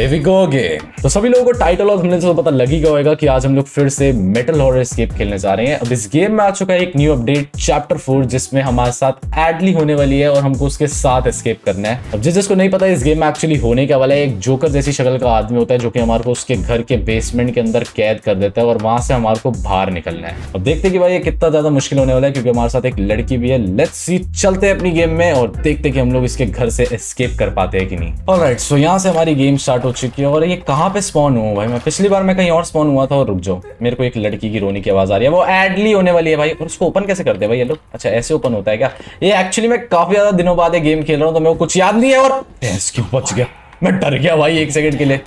तो सभी लोगों को टाइटल और हमने तो पता लगी गया होगा कि आज हम लोग फिर से मेटल हॉरर एस्केप खेलने जा रहे हैं। अब इस गेम में आ चुका है एक न्यू अपडेट चैप्टर फोर जिसमें हमारे साथ एडली होने वाली है और हमको उसके साथ एस्केप करना है। अब जिस जिसको नहीं पता, इस गेम में एक्चुअली होने क्या वाला है, एक जोकर जैसी शक्ल का आदमी होता है जो कि हमारे को उसके घर के बेसमेंट के अंदर कैद कर देता है और वहाँ से हमारे को बाहर निकलना है। अब देखते कि भाई ये कितना ज़्यादा मुश्किल होने वाला है, क्योंकि हमारे साथ एक लड़की भी है। लेट्स सी चलते हैं अपनी गेम में और देखते कि हम लोग इसके घर से एस्केप कर पाते हैं कि नहीं। ऑलराइट सो यहाँ से हमारी गेम स्टार्ट हो चुकी है और ये कहाँ पे स्पॉन हुआ भाई? मैं पिछली बार मैं कहीं और स्पॉन हुआ था और रुक जाओ। मेरे को एक लड़की की रोने की आवाज़ आ रही है। वो एडली होने वाली है भाई। और उसको ओपन कैसे करते हैं भाई ये लोग? अच्छा ऐसे ओपन होता है क्या? ये एक्चुअली मैं काफ़ी ज़्यादा दिनों बाद ये गेम खेल रहा हूँ तो मेरे को कुछ याद नहीं है और क्यों बच गया? मैं डर गया भाई एक सेकंड के लिए।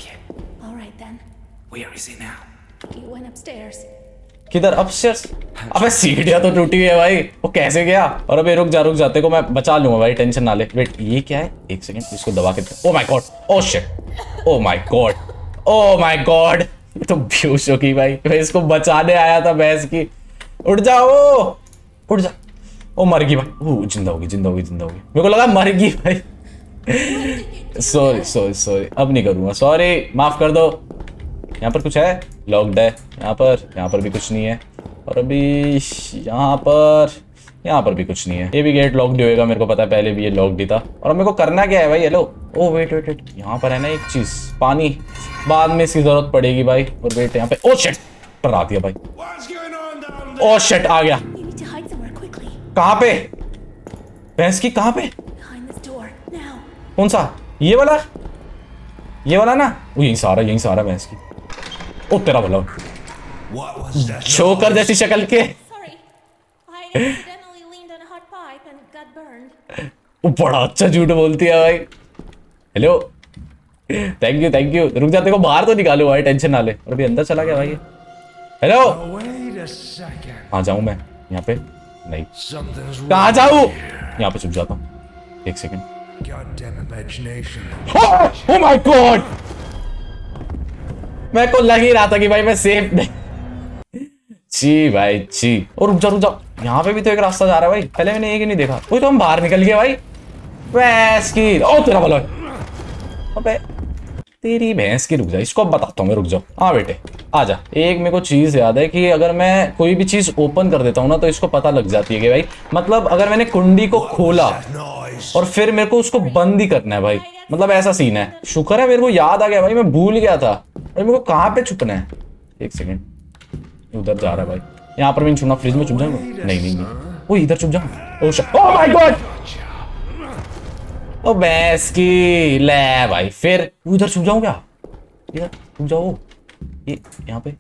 All right then. Where is he now? He went upstairs. किधर अबे सीढ़ियाँ तो टूटी हुई है भाई। वो कैसे गया? और अबे रुक जा रुक जाते को मैं बचा लूँगा भाई टेंशन ना ले। वेट ये क्या है? एक सेकंड इसको दबा के ओ my God oh shit oh my God oh my God तो बेहोश हो गई भाई। मैं इसको बचाने आया था भैंस की। उठ जाओ उठ जा। ओ मर गई भाई। ओ ज़िंदा होगी ज़िंदा होगी ज़िंदा होगी मेरे को लगा मर गई भाई। सॉरी सॉरी सॉरी अब नहीं करूँगा। सॉरी माफ़ कर दो। यहाँ पर कुछ है? लॉकड है। यहाँ पर? यहाँ पर भी कुछ नहीं है। और अभी यहाँ पर? यहाँ पर भी कुछ नहीं है। ये भी गेट लॉक्ड ही होएगा मेरे को पता है पहले भी ये लॉक्ड ही था। और मेरे को करना क्या है भाई? Hello oh wait wait wait यहाँ पर है ना एक चीज़। पानी। बाद में इसकी ज़रूरत पड़ेगी भाई। और वेट यहाँ पे ओ शेट पर आ दिया भाई? ओ शेट आ गया. कहाँ पे? भैंस की कहाँ पे. कौन सा? ये वाला? ये वाला ना? वो यहीं सारा यही सारा भैंस की। ओ तेरा बोलो। छोकर जैसी शक्ल के। बड़ा अच्छा झूठ बोलती है भाई। Hello thank you thank you रुक जाते को बाहर तो निकालो भाई टेंशन ना ले। और अभी अंदर चला गया भाई। हेलो कहाँ जाऊँ मैं। यहाँ पे? नहीं। कहाँ जाऊँ? यहाँ पे छुप जाता हूँ। एक सेकेंड। माई मैं को लग ही रहा था कि भाई मैं सेफ़ नहीं। जी भाई जी और रुक जा रुक जा। यहाँ पे भी तो एक रास्ता जा रहा है भाई। पहले मैंने एक ही नहीं देखा? वही तो हम बाहर निकल गए भाई। भैंस की ओ तेरा भला। अबे तेरी भैंस की रुक जा। इसको अब बताता हूँ मैं रुक जाओ हाँ बेटे। आ जा। एक मेरे को चीज़ याद है कि अगर मैं कोई भी चीज़ ओपन कर देता हूँ ना तो इसको पता लग जाती है कि भाई मतलब अगर मैंने कुंडी को खोला और फिर मेरे को उसको बंद ही करना है भाई। मतलब ऐसा सीन है। शुक्र है मेरे को याद आ गया भाई मैं भूल गया था। भाई मेरे को कहाँ पे छुपना है? एक सेकंड उधर जा रहा है भाई। यहाँ पर भी छुपना फ्रिज में छुप जाऊँगा। नहीं नहीं नहीं। वो इधर छुप जाऊँ ओ गॉड ओ भैंस की। ले भाई, फिर उधर छुप जाऊँ क्या? इधर छुप जाओ। ये यहाँ पे?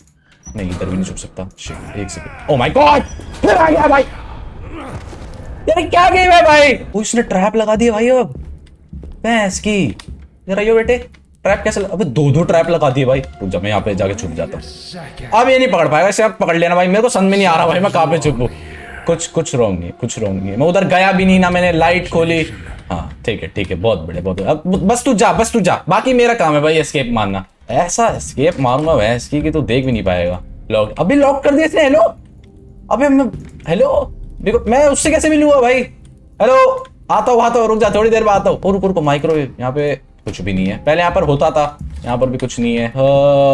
नहीं, इधर भी नहीं छुप सकता। एक सेकंड ओ माय गॉड फिर आ गया भाई। यार क्या गेम है भाई? वो इसने ट्रैप लगा दिया भाई अब। भैंस की। इधर आइयो बेटे। ट्रैप कैसे अबे दो दो ट्रैप लगा दिए भाई। रुक जा मैं यहाँ पे जाके छुप जाता हूँ। अब ये नहीं पकड़ पाएगा, इसे अब पकड़ लेना भाई। मेरे को समझ में नहीं आ रहा भाई, मैं कहाँ पे छुपू। कुछ कुछ रॉन्ग नहीं, कुछ रॉन्ग नहीं। मैं उधर गया भी नहीं ना मैंने लाइट खोली। हाँ ठीक है ठीक है, बहुत बड़े बहुत। अब बस तू जा, बस तू जा। बाकी मेरा काम है भाई एस्केप मारना। ऐसा एस्केप मारूँगा भैंस की कि तू देख भी नहीं पाएगा। लॉक अभी लॉक कर दिया इसने हेलो मैं हेलो देखो, मैं उससे कैसे मिलूँगा भाई? हेलो आता हूँ आता हूँ, रुक जा, थोड़ी देर में आता हूँ। माइक्रोवेव यहाँ पे कुछ भी नहीं है। पहले यहाँ पर होता था यहाँ पर भी कुछ नहीं है।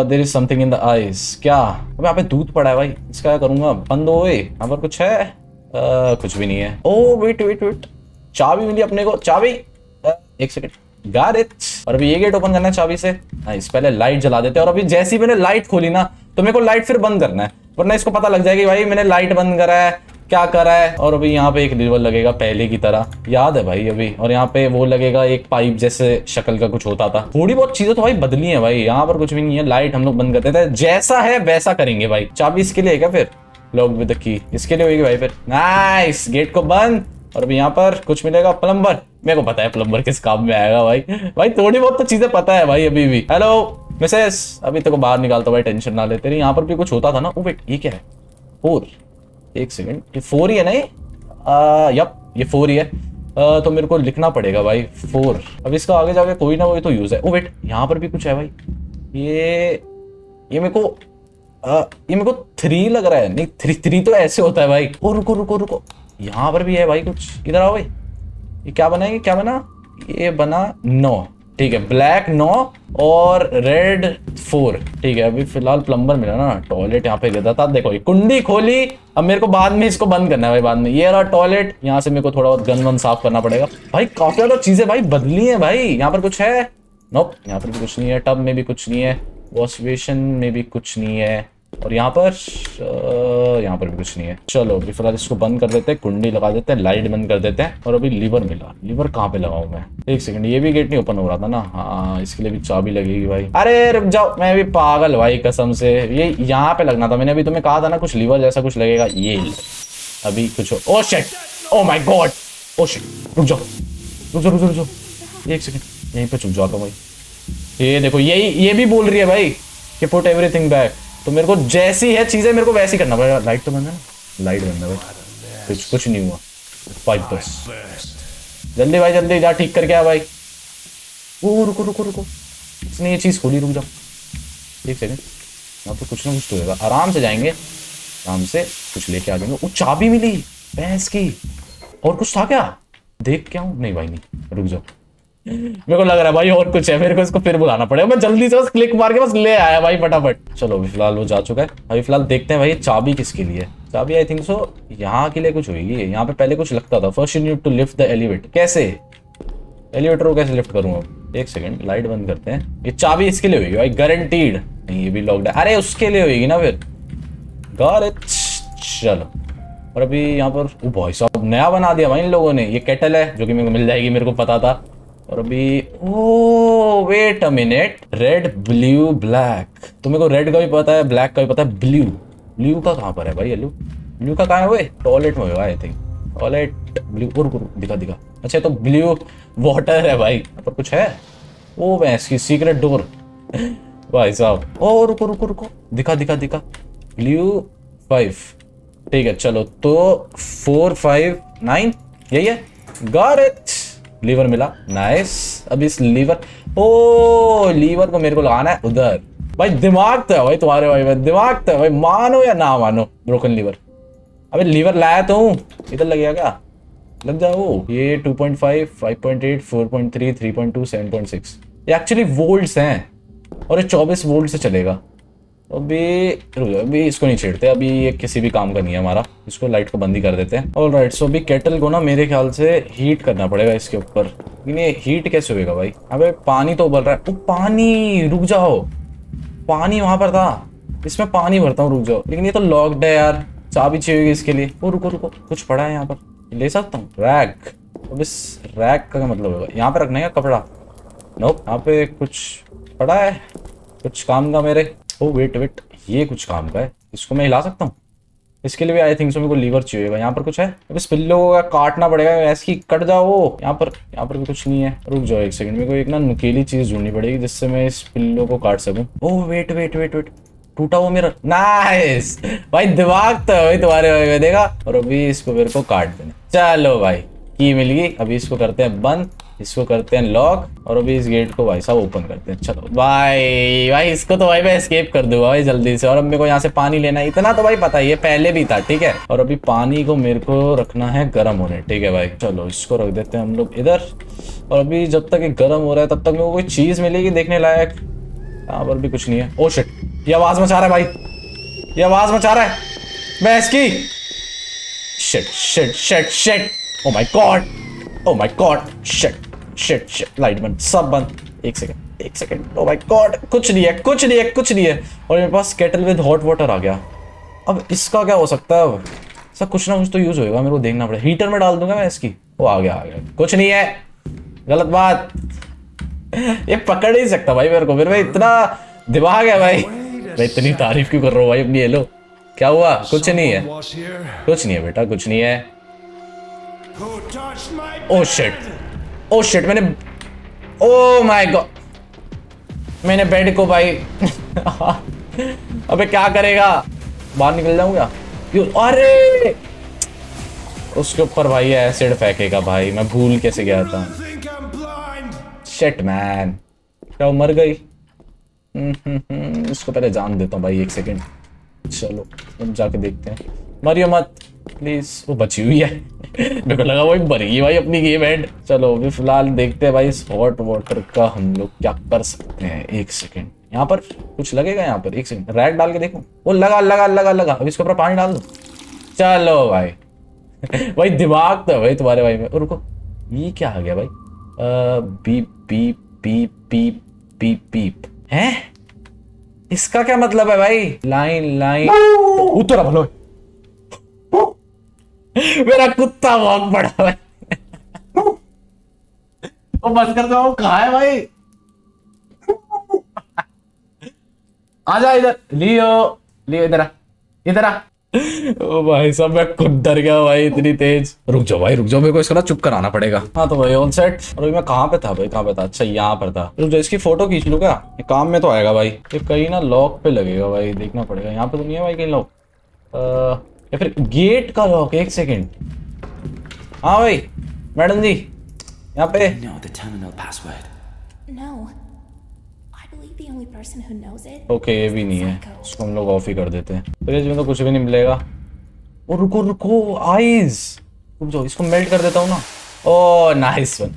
There is something in the eyes क्या? अब यहाँ पे दूध पड़ा है भाई इसका क्या करूँगा? बंद हो गए। यहाँ पर कुछ है? uh, कुछ भी नहीं है। ओ वेट वेट वेट चाबी मिली अपने को। चाबी? अ, एक सेकंड और अभी ये गेट ओपन करना है चाबी से। इस पहले लाइट जला देते हैं। और अभी जैसी मैंने लाइट खोली ना तो मेरे को लाइट फिर बंद करना है। वरना इसको पता लग जाएगी भाई मैंने लाइट बंद करा है। क्या करा है? और अभी यहाँ पे एक रिवर लगेगा पहले की तरह। याद है भाई अभी। और यहाँ पे वो लगेगा एक पाइप जैसे शक्ल का कुछ होता था। थोड़ी बहुत चीज़ें तो भाई बदली है भाई। यहाँ पर कुछ भी नहीं है। लाइट हम लोग बंद करते थे। जैसा है वैसा करेंगे भाई। चाबी इसके लिए क्या फिर? लॉक विद की इसके लिए होगी भाई फिर। नाइस गेट को बंद। और अभी यहाँ पर कुछ मिलेगा प्लम्बर मेरे को पता है प्लम्बर किस काम में आएगा भाई। भाई थोड़ी बहुत तो चीज़ें पता है भाई अभी भी। हेलो मिसेस अभी तेरे को बाहर निकालता भाई। टेंशन ना लेते यहाँ पर भी कुछ होता था ना? ओ वेट ये क्या है? फोर एक सेकेंड ये फोर ही है ना ये? यप ये फोर ही है। आ, तो मेरे को लिखना पड़ेगा भाई फोर अब इसका आगे जाके कोई ना कोई तो यूज़ है। ओ वेट यहाँ पर भी कुछ है भाई। ये ये मेरे को आ, ये मेरे को थ्री लग रहा है। नहीं थ्री थ्री तो ऐसे होता है भाई। ओ रुको रुको रुको। यहाँ पर भी है भाई कुछ। इधर आओ भाई। ये क्या बना है क्या बना? ये बना नौ। ठीक है ब्लैक नौ और रेड फोर ठीक है, अभी फ़िलहाल प्लम्बर मिला ना टॉयलेट यहाँ पे गिरता था। देखो, ये कुंडी खोली, अब मेरे को बाद में इसको बंद करना है भाई बाद में। ये रहा टॉयलेट यहाँ से मेरे को थोड़ा बहुत गन वन साफ़ करना पड़ेगा। भाई, काफ़ी ज़्यादा चीज़ें भाई बदली है भाई। यहाँ पर कुछ है? नोप यहाँ पर भी कुछ नहीं है टब में भी कुछ नहीं है वॉश बेसिन में भी कुछ नहीं है। और यहाँ पर यहाँ पर भी कुछ नहीं है। चलो, अभी फ़िलहाल इसको बंद कर देते हैं, कुंडी लगा देते हैं, लाइट बंद कर देते हैं, और अभी लीवर मिला। लीवर कहाँ पे लगाऊँ मैं? एक सेकंड, ये भी गेट नहीं ओपन हो रहा था ना? हाँ इसके लिए भी चाबी लगेगी भाई। अरे, रुक जाओ, मैं भी पागल भाई कसम से। ये यहाँ पे लगना था, मैंने अभी तुम्हें कहा था ना, कुछ लीवर जैसा कुछ लगेगा, ये अभी कुछ oh shit oh my God oh shit रुक जाओ रुक जाओ रुक जाओ रुक जाओ। एक सेकंड, यहीं पे चुप जाता हूँ भाई। ये देखो, यही, ये भी बोल रही है भाई कि पुट एवरीथिंग बैक तो मेरे को जैसी है चीज़ें, मेरे को वैसी करना पड़ेगा। लाइट तो बंद है ना? लाइट बंद है। कुछ कुछ नहीं हुआ। पाइप बस जल्दी भाई, जल्दी जा, ठीक करके आ भाई। ओ रुको रुको रुको। इसने ये चीज़ खोली, रुक जाओ। एक सेकंड यहाँ तो कुछ ना कुछ तो होगा। आराम से जाएँगे। आराम से कुछ लेके आ जाएँगे। वो चाबी मिली, भैंस की। और कुछ था क्या? देख क्या हूँ नहीं भाई, नहीं। रुक जाओ। मेरे को लग रहा है भाई और कुछ है, मेरे को इसको फिर बुलाना पड़ेगा। मैं जल्दी से बस क्लिक मार के बस ले आया भाई फटाफट। चलो, अभी फ़िलहाल वो जा चुका है। अभी फ़िलहाल देखते हैं भाई, चाबी किसके लिए चाबी आई थिंक सो यहाँ के लिए कुछ होगी। यहाँ पे पहले कुछ लगता था। First you need to lift the elevator कैसे? एलिवेटर को कैसे लिफ्ट करूँ अब? एक सेकंड लाइट बंद करते हैं। ये चाबी इसके लिए होगी भाई गारंटीड नहीं, ये भी लॉकड है। अरे, उसके लिए होगी ना फिर। इट चलो। और अभी यहाँ पर, ओ भाई साहब, नया बना दिया भाई इन लोगों ने। ये केटल है, जो कि मेरे को मिल जाएगी, मेरे को पता था। और अभी ओ wait a minute red blue black तो मेरे को रेड का भी पता है ब्लैक का भी पता है ब्लू ब्लू का कहाँ पर है भाई येलो ब्लू का कहाँ है वो टॉयलेट में आई थिंक टॉयलेट ब्लू और दिखा दिखा. अच्छा तो ब्लू वाटर है भाई. पर कुछ है? ओ भैंस की सीक्रेट डोर भाई साहब. ओ रुको रुको रुको. दिखा दिखा दिखा. ब्लू फाइव ठीक है, चलो तो फोर फाइव नाइन यही है? गॉट इट लीवर मिला। नाइस अब इस लीवर ओ लीवर को मेरे को लगाना है उधर। भाई, दिमाग तो है भाई तुम्हारे भाई में। दिमाग तो है भाई। मानो या ना मानो ब्रोकन लीवर अबे लीवर लाया तो हूँ। इधर लग गया क्या? लग जाओ। ये 2.5 5.8 4.3 3.2 7.6 ये एक्चुअली वोल्ट्स हैं। और ये 24 वोल्ट से चलेगा। अभी रुक जाओ, अभी इसको नहीं छेड़ते अभी ये किसी भी काम का नहीं है हमारा। इसको लाइट को बंद ही कर देते हैं। ऑल राइट सो अभी केटल को ना मेरे ख्याल से हीट करना पड़ेगा इसके ऊपर। लेकिन ये हीट कैसे होएगा भाई? अबे पानी तो उबल रहा है। ओ पानी! रुक जाओ। पानी वहाँ पर था। इसमें पानी भरता हूँ रुक जाओ। लेकिन ये तो लॉक्ड है यार। चाबी चाहिए होगी इसके लिए। वो रुको रुको। कुछ पड़ा है यहाँ पर। ले सकता हूँ। रैक अब इस रैक का क्या मतलब होगा? यहाँ पे रखना है कपड़ा? नो यहाँ पे कुछ पड़ा है। कुछ काम का मेरे। ओ वेट वेट ये कुछ काम का है। इसको मैं हिला सकता हूँ? इसके लिए भी आई थिंक सो मेरे को लीवर चाहिए होगा। यहाँ पर कुछ है? इस पिल्लो को काटना पड़ेगा। ऐसे ही कट जाओ यहाँ पर यहाँ पर भी कुछ नहीं है। रुक जाओ एक सेकंड मेरे को एक ना नुकीली चीज़ ढूंढनी पड़ेगी जिससे मैं इस पिल्लो को काट सकूँ। Oh wait wait wait wait टूटा वो मेरा नाइस भाई, दिमाग तो है तुम्हारे भाई देखा? और अभी इसको मेरे को काट देना। चलो भाई, की मिल गई? अभी इसको करते हैं बंद। इसको करते हैं लॉक और अभी इस गेट को भाई साहब ओपन करते हैं। चलो, भाई भाई, इसको तो भाई मैं एस्केप कर दूँगा भाई जल्दी से। और अब मेरे को यहाँ से पानी लेना है। इतना तो भाई पता ही है पहले भी था, ठीक है? और अभी पानी को मेरे को रखना है गर्म होने ठीक है भाई? चलो, इसको रख देते हैं हम लोग इधर। और अभी जब तक ये गर्म हो रहा है, तब तक मेरे को कोई चीज़ मिलेगी देखने लायक। यहाँ पर भी कुछ नहीं है। ओ शिट ये आवाज़ मचा रहा है भाई। ये आवाज़ मचा रहा है। भैंस की shit shit shit shit oh my God oh my God shit shit shit light बंद सब बंद एक सेकंड एक सेकंड ओ माय गॉड कुछ नहीं है कुछ नहीं है कुछ नहीं है। और मेरे पास केटल विद हॉट वाटर आ गया। अब इसका क्या हो सकता है? अब सर कुछ ना कुछ तो यूज़ होएगा मेरे को देखना पड़ेगा। हीटर में डाल दूँगा मैं इसकी। वो आ गया आ गया। कुछ नहीं है। गलत बात। ये पकड़ नहीं सकता भाई मेरे को। मेरे भाई इतना दिमाग है भाई। मैं इतनी तारीफ़ क्यों कर रहा हूँ भाई अपनी हेलो क्या हुआ? कुछ नहीं है। कुछ नहीं है बेटा कुछ नहीं है। ओ शिट ओ शिट मैंने ओ माय गॉड मैंने बेड को भाई अबे क्या करेगा? बाहर निकल जाऊँगा? अरे! उसके ऊपर भाई एसिड फेंकेगा भाई। मैं भूल कैसे गया था? शिट मैन क्या मर गई? इसको पहले जान देता हूँ भाई, एक सेकंड चलो, अब जाके देखते हैं। मरियो मत। प्लीज़ वो बची हुई है। मेरे को लगा वही मर गई भाई अपनी गेम एंड चलो अभी फ़िलहाल देखते हैं भाई इस हॉट वाटर का हम लोग क्या कर सकते हैं। एक सेकेंड यहाँ पर कुछ लगेगा यहाँ पर? एक सेकंड रैक डाल के देखो। वो लगा लगा लगा लगा। अभी इसके ऊपर पानी डाल दो। चलो भाई। भाई दिमाग तो है भाई तुम्हारे भाई में। और रुको। ये क्या आ गया भाई? Beep beep beep beep beep beep हैं? इसका क्या मतलब है भाई? लाइन लाइन उतरा भलो मेरा कुत्ता वॉक पड़ा भाई वो बस कर दो कहा है भाई? आजा इधर। लियो लियो इधर आ इधर आ। ओ भाई सब मैं खुद डर गया भाई इतनी तेज। रुक जाओ भाई रुक जाओ मेरे को इसका ना चुप कराना पड़ेगा। हाँ तो भाई ऑन सेट और मैं कहाँ पे था भाई कहाँ पे था? अच्छा यहाँ पर था। रुक जाओ इसकी फ़ोटो खींच लूँ क्या? काम में तो आएगा भाई। ये कहीं ना लॉक पे लगेगा भाई देखना पड़ेगा। यहाँ पे तो नहीं है भाई कहीं लॉक या फिर गेट का लॉक एक सेकेंड हाँ भाई मैडम जी यहाँ पे। Know the terminal password. No. I believe the only person who knows it. Okay ये भी नहीं है। इसको हम लोग ऑफ़ ही कर देते हैं। फ्रिज में तो कुछ भी नहीं मिलेगा। ओ रुको रुको आइज़ रुक जाओ इसको मेल्ट कर देता हूँ ना। ओ नाइस वन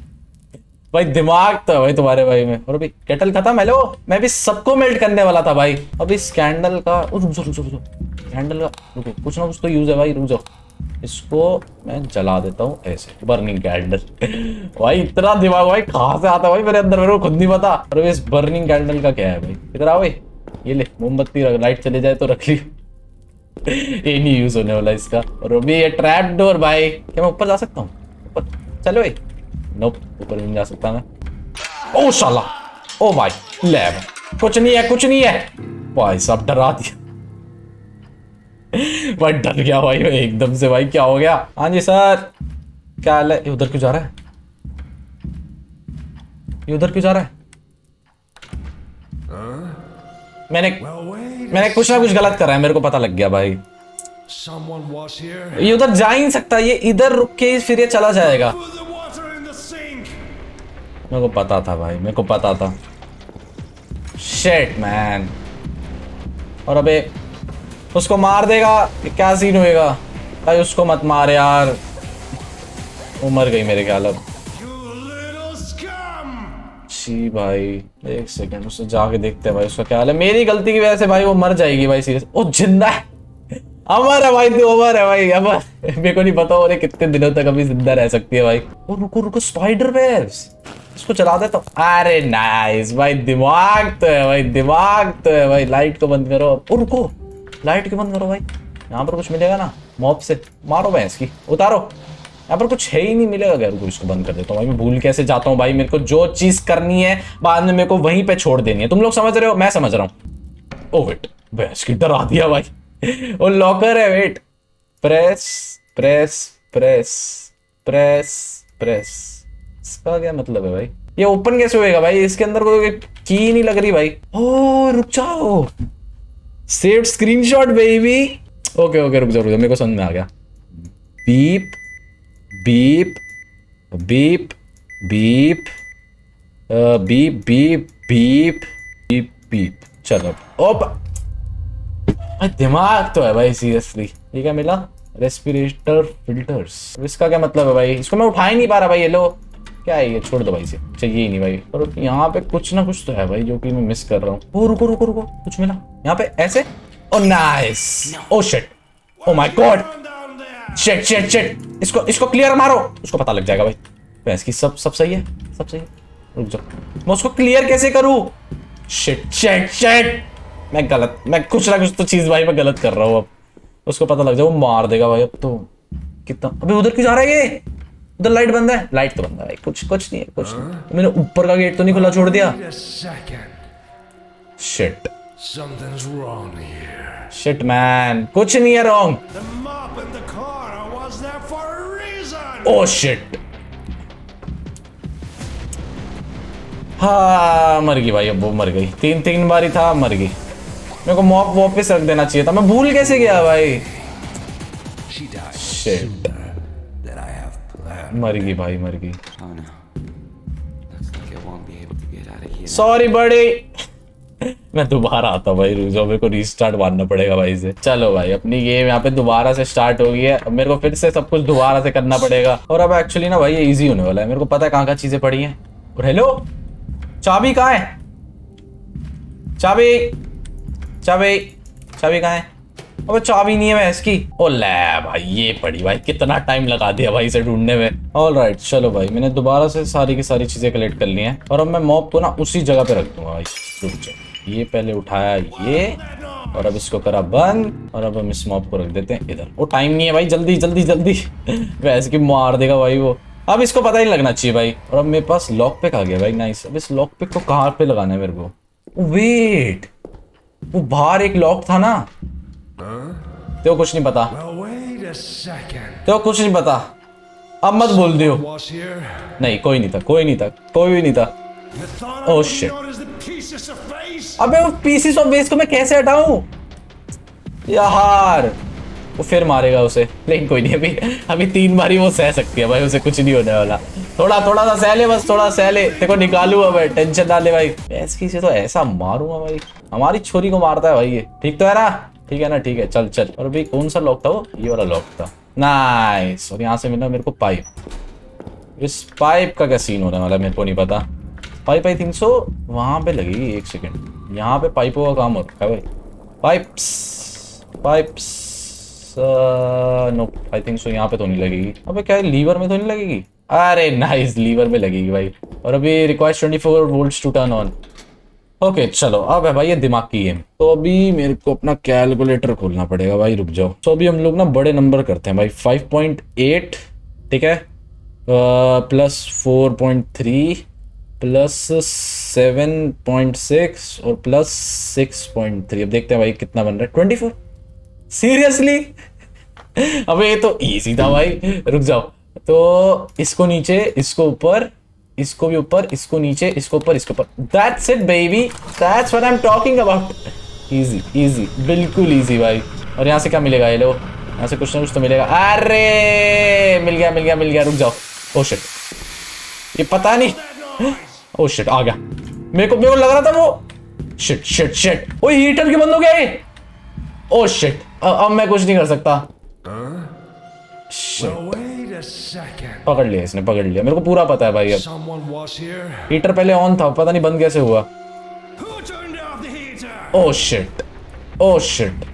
भाई दिमाग तो है भाई तुम्हारे भाई में। और अभी केटल खत्म हेलो मैं भी सबको मेल्ट करने वाला था भाई। अभी स्कैंडल का ओ रुक जाओ रुक जाओ रुक जाओ। कैंडल का रुको, कुछ ना कुछ तो यूज़ है भाई, रुक जाओ। इसको मैं जला देता हूँ ऐसे बर्निंग कैंडल भाई, इतना दिमाग, भाई, कहाँ से आता भाई मेरे अंदर? मेरे को खुद नहीं पता। और इस बर्निंग कैंडल का क्या है भाई? इधर आओ भाई। ये ले, मोमबत्ती रख लाइट चले जाए तो रख लियो। ये नहीं यूज़ होने वाला इसका। और अभी ये ट्रैप डोर भाई। क्या मैं ऊपर जा सकता हूँ? चलो भाई। नोप ऊपर नहीं जा सकता मैं। ओ शाला! ओ भाई ले कुछ नहीं है, कुछ नहीं है। भाई सब डरा दिया। भाई डर गया भाई मैं एकदम से भाई क्या हो गया? हाँ जी सर। क्या हाल है? उधर क्यों जा रहा है? ये उधर क्यों जा रहा है? मैंने मैंने कुछ ना कुछ गलत करा है मेरे को पता लग गया भाई. ये उधर जा ही नहीं सकता ये इधर रुक के फिर ये चला जाएगा. मेरे को पता था भाई मेरे को पता था। शेट मैन और अबे उसको मार देगा, क्या सीन होएगा? भाई उसको मत मार यार। वो मर गई मेरे ख्याल अब. छी भाई, एक सेकंड उससे जाके देखते हैं भाई, उसका क्या हाल है। मेरी गलती की वजह से भाई वो मर जाएगी भाई सीरियस ओ, ज़िंदा है। अमर है भाई तू, अमर है भाई, अमर। मेरे को नहीं पता और कितने दिनों तक अभी ज़िंदा रह सकती है भाई। ओ, रुको रुको स्पाइडर वेब्स इसको चला देता हूँ। अरे नाइस भाई दिमाग तो है, भाई दिमाग तो है, भाई। लाइट को बंद करो। ओ, रुको। लाइट को बंद करो भाई? यहाँ पर कुछ मिलेगा ना? मॉप से मारो भैंस की, उतारो। यहाँ पर कुछ है ही नहीं मिलेगा अगर रुको इसको बंद कर देता हूँ भाई। मैं भूल कैसे जाता हूँ भाई? मेरे को जो चीज़ करनी है, बाद में मेरे को वहीं पे छोड़ देनी है। तुम लोग समझ रहे हो? मैं समझ रहा हूँ। ओ वेट भैंस की डरा दिया भाई। वो लॉकर है wait press press press press press इसका क्या मतलब है भाई? ये ओपन कैसे होएगा भाई? इसके अंदर कोई की नहीं लग रही भाई। ओ, रुक जाओ। Save screenshot baby okay okay रुक जाओ रुक जाओ, मेरे को समझ में आ गया। Beep beep beep beep beep beep beep beep beep चलो, ओप। दिमाग तो है भाई सीरियसली ये क्या मिला? रेस्पिरेटर फिल्टर्स इसका क्या मतलब है भाई? इसको मैं उठा ही नहीं पा रहा भाई, ये लो। क्या है ये? छोड़ दो भाई से चाहिए ही नहीं भाई। और यहाँ पे कुछ ना कुछ तो है भाई, जो कि मैं मिस कर रहा हूँ। रुको रुको रुको। कुछ मिला? यहाँ पे ऐसे? ओ nice oh shit oh my god. Shit shit shit इसको इसको क्लियर मारो। उसको पता लग जाएगा भाई। भैंस की सब सब सही है? सब सही है? रुक जाओ। मैं उसको क्लियर कैसे करूँ? शिट शिट शिट मैं गलत, मैं कुछ ना कुछ तो चीज़ भाई मैं गलत कर रहा हूँ अब। उसको पता लग जाए, वो मार देगा भाई अब तो। कितना? अबे उधर क्यों जा रहा है ये? उधर लाइट बंद है। लाइट तो बंद है भाई कुछ कुछ नहीं है कुछ नहीं। मैंने ऊपर का गेट तो नहीं खुला छोड़ दिया. शिट. शिट मैन कुछ नहीं है रॉन्ग. ओ शिट हाँ मर गई भाई अब वो मर गई। तीन तीन बारी था मर गई। मेरे को मॉप वापस रख देना चाहिए था। मैं भूल कैसे गया भाई? शिट मर गई भाई मर गई। Oh. सॉरी बड़ी मैं दोबारा आता हूँ भाई रुक जाओ मेरे को रीस्टार्ट मारना पड़ेगा भाई से चलो भाई अपनी गेम यहाँ पे दोबारा से स्टार्ट हो गई है। अब मेरे को फिर से सब कुछ दोबारा से करना पड़ेगा। और अब एक्चुअली ना भाई ये इजी होने वाला है। मेरे को पता है कहाँ कहाँ चीज़ें पड़ी हैं। और हेलो चाबी कहाँ है? चाबी? चाबी? चाबी कहाँ है? अबे चाबी नहीं है इसकी। ओ ले भाई, ये पड़ी भाई, कितना टाइम लगा दिया भाई इसे ढूँढने में। ऑल राइट चलो भाई, मैंने दोबारा से सारी की सारी चीज़ें कलेक्ट कर ली हैं, और अब मैं मॉप को ना उसी जगह पे रख दूँगा भाई। रुक जाओ ये पहले उठाया ये, और अब इसको करा बंद, और अब हम इस मॉप को रख देते हैं इधर। वो टाइम नहीं है भाई, जल्दी जल्दी जल्दी। वैसे की मार देगा भाई वो। अब इसको पता ही लगना चाहिए भाई। और अब मेरे पास लॉक पिक आ गया भाई नाइस अब इस लॉक पिक को कहाँ पे लगाना है मेरे को? वेट वो बाहर एक लॉक था ना। तो कुछ नहीं पता. तो कुछ नहीं पता। अब मत बोल दियो। नहीं कोई नहीं था कोई नहीं था कोई भी नहीं था। You thought Oh? अबे वो पीसीस ऑफ़ बेस को मैं कैसे हटाऊं? यार वो फिर मारेगा उसे। लेकिन कोई नहीं अभी अभी तीन बारी वो सह सकती है भाई उसे कुछ नहीं होने वाला। थोड़ा थोड़ा सा सह ले बस थोड़ा सह ले। देखो निकालू अब टेंशन ना ले भाई। ऐसी से तो ऐसा मारूँगा भाई। हमारी छोरी को मारता है भाई ये। ठीक तो है ना? ठीक है ना? ठीक है, चल चल। और अभी कौन सा लॉक था वो? ये वाला लॉक था। नाइस और यहाँ से मिला मेरे को पाइप इस पाइप का क्या सीन होने वाला मेरे को नहीं पता। पाइप आई थिंक सो वहाँ पे लगेगी एक सेकंड यहाँ पे पाइपों का काम होता है भाई। Pipes pipes no I think so यहाँ पे तो नहीं लगेगी। अबे क्या लीवर में तो नहीं लगेगी? अरे नाइस लीवर में लगेगी भाई। और अभी requires 24 four volt to turn on okay चलो, अब है भाई ये दिमाग की गेम तो अभी मेरे को अपना कैलकुलेटर खोलना पड़ेगा भाई, रुक जाओ। तो अभी हम लोग ना बड़े नंबर करते हैं भाई 5.8 ठीक है? Plus four point three plus seven point six और प्लस सिक्स पॉइंट थ्री अब देखते हैं भाई कितना बन रहा है। ट्वेंटी फोर सीरियसली अबे ये तो इजी था भाई, रुक जाओ। तो इसको नीचे, इसको ऊपर इसको भी ऊपर इसको नीचे इसको ऊपर इसको ऊपर। That's it baby that's what I am talking about easy easy बिल्कुल इजी भाई। और यहाँ से क्या मिलेगा ये लो। यहाँ से कुछ ना कुछ तो मिलेगा। अरे! मिल गया मिल गया मिल गया। रुक जाओ। ओ शिट ये पता नहीं। ओ शिट आ गया। मेरे को मेरे को लग रहा था वो। Shit shit shit oh heater के बंद हो गया ये? ओ शिट अब मैं कुछ नहीं कर सकता। Shit. पकड़ लिया इसने पकड़ लिया। मेरे को पूरा पता है भाई अब. हीटर पहले ऑन था पता नहीं बंद कैसे हुआ? ओ शिट ओ शिट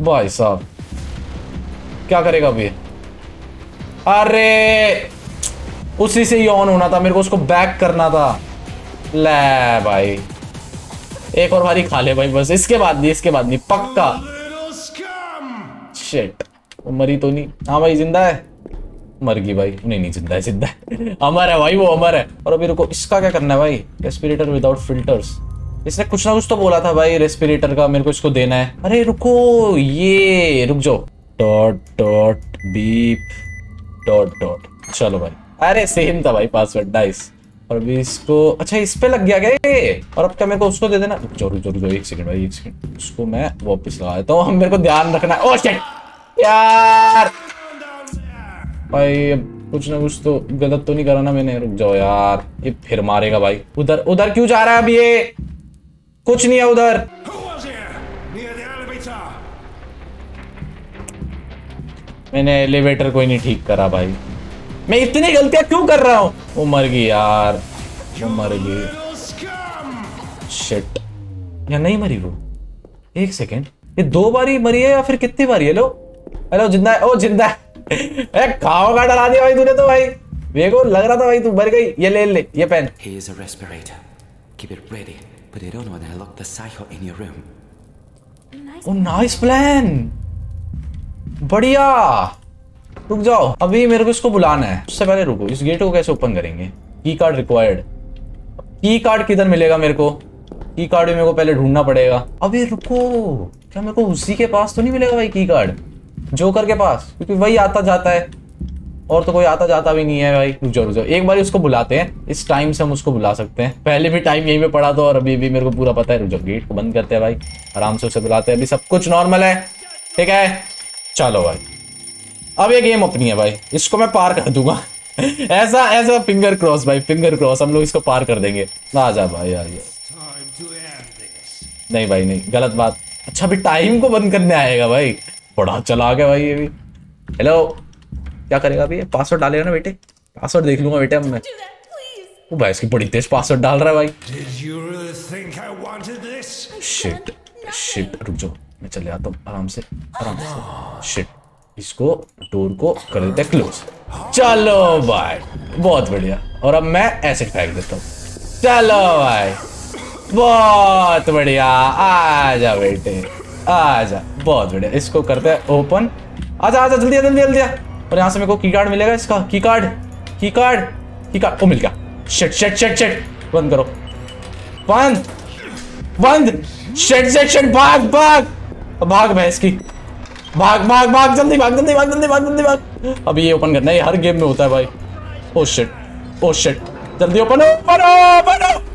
भाई साहब क्या करेगा अभी ये? अरे उसी से ही ऑन होना था मेरे को उसको बैक करना था। ले भाई एक और बारी खा ले भाई बस। इसके बाद नहीं इसके बाद नहीं पक्का। शिट मरी तो नहीं। हाँ भाई, ज़िंदा है। मर गई भाई। नहीं नहीं, ज़िंदा है ज़िंदा है। अमर है भाई, वो अमर है। और अभी रुको, इसका क्या करना है भाई? रेस्पिरेटर विदाउट फिल्टर्स इसने कुछ ना कुछ तो बोला था भाई रेस्पिरेटर का, मेरे को इसको देना है। अरे रुको, ये, रुक जाओ। Dot dot beep dot dot चलो भाई। अरे सेम था भाई पासवर्ड नाइस और अभी इसको अच्छा इस पे लग गया क्या ये? और अब क्या मेरे को उसको दे देना? रुक जाओ रुक जाओ एक सेकंड भाई, एक सेकंड उसको मैं वापस लगा देता हूँ। हम मेरे को ध्यान रखना है। ओ शिट यार। भाई अब कुछ ना कुछ तो गलत तो नहीं करा ना मैंने। रुक जाओ यार, ये फिर मारेगा भाई। उधर उधर क्यों जा रहा है अब ये? कुछ नहीं है उधर. मैंने एलिवेटर कोई नहीं ठीक करा भाई। मैं इतनी गलतियाँ क्यों कर रहा हूँ? वो मर गई यार। वो मर गई। शिट या नहीं मरी वो? एक सेकेंड ये दो बारी मरी है या फिर कितनी बारी है लो? हेलो ज़िंदा है ओ ज़िंदा है। ए खाओ का डरा दिया भाई तूने तो भाई। मेरे को लग रहा था भाई तू मर गई। ये ले ले ये pen Here's a respirator. Keep it ready. Put it on when I lock the psycho in your room. Nice. Oh nice plan बढ़िया। रुक जाओ। अभी मेरे को इसको बुलाना है। उससे पहले रुको। इस गेट को कैसे ओपन करेंगे? की कार्ड रिक्वायर्ड की कार्ड किधर मिलेगा मेरे को? की कार्ड भी मेरे को पहले ढूंढना पड़ेगा। अभी रुको। क्या मेरे को उसी के पास तो नहीं मिलेगा भाई की कार्ड जोकर के पास, क्योंकि वही आता जाता है। और तो कोई आता जाता भी नहीं है भाई। रुक जाओ रुक जाओ। एक बार उसको बुलाते हैं। इस टाइम से हम उसको बुला सकते हैं। पहले भी टाइम यहीं पे पड़ा था और अभी भी मेरे को पूरा पता है। रुक जाओ गेट को बंद करते हैं भाई। आराम से उसे बुलाते हैं। अभी सब कुछ नॉर्मल है। ठीक है? चलो भाई। अब ये गेम अपनी है भाई। इसको मैं पार कर दूँगा। ऐसा ऐसा फिंगर क्रॉस भाई फिंगर क्रॉस हम लोग इसको पार कर देंगे। आ जा भाई, आ जा. नहीं भाई, नहीं। गलत बात। अच्छा अभी टाइम को बंद करने आएगा भाई। बड़ा चला गया भाई ये भी। हेलो क्या करेगा अभी पासवर्ड डालेगा ना बेटे? पासवर्ड देख लूँगा बेटे मैं। वो भाई इसकी बड़ी तेज पासवर्ड डाल रहा है भाई। शिट शिट रुक जाओ। मैं चले आता हूँ आराम से आराम से। शिट इसको डोर को कर देते क्लोज चलो भाई बहुत बढ़िया। और अब मैं ऐसे फेंक देता हूँ। चलो भाई बहुत बढ़िया। आ जा बेटे। आजा, बहुत बढ़िया। इसको करते हैं ओपन आजा आजा, जल्दी जल्दी जल्दी और यहाँ से मेरे को की कार्ड मिलेगा इसका। की कार्ड की कार्ड की कार्ड ओ, मिल गया। शिट शिट शिट शिट बंद करो। बंद। बंद। शेट शेट शेट भाग भाग। भाग भैंस की भाग भाग भाग, जल्दी भाग जल्दी भाग जल्दी भाग जल्दी भाग। अभी ये ओपन करना है। हर गेम में होता है भाई। ओ शिट ओ शिट जल्दी ओपन ओपन ओपन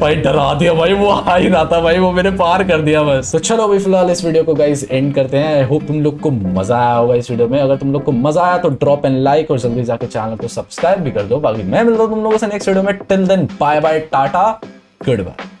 भाई डरा दिया भाई, वो आ ही रहा था भाई, वो मैंने पार कर दिया बस। तो चलो अभी फ़िलहाल इस वीडियो को गाइज़ एंड करते हैं। आई होप तुम लोग को मज़ा आया होगा इस वीडियो में। अगर तुम लोग को मज़ा आया तो ड्रॉप एंड लाइक और जल्दी जाकर चैनल को सब्सक्राइब भी कर दो। बाकी मैं मिलता हूँ तुम लोगों से नेक्स्ट वीडियो में। Till then bye bye tata good bye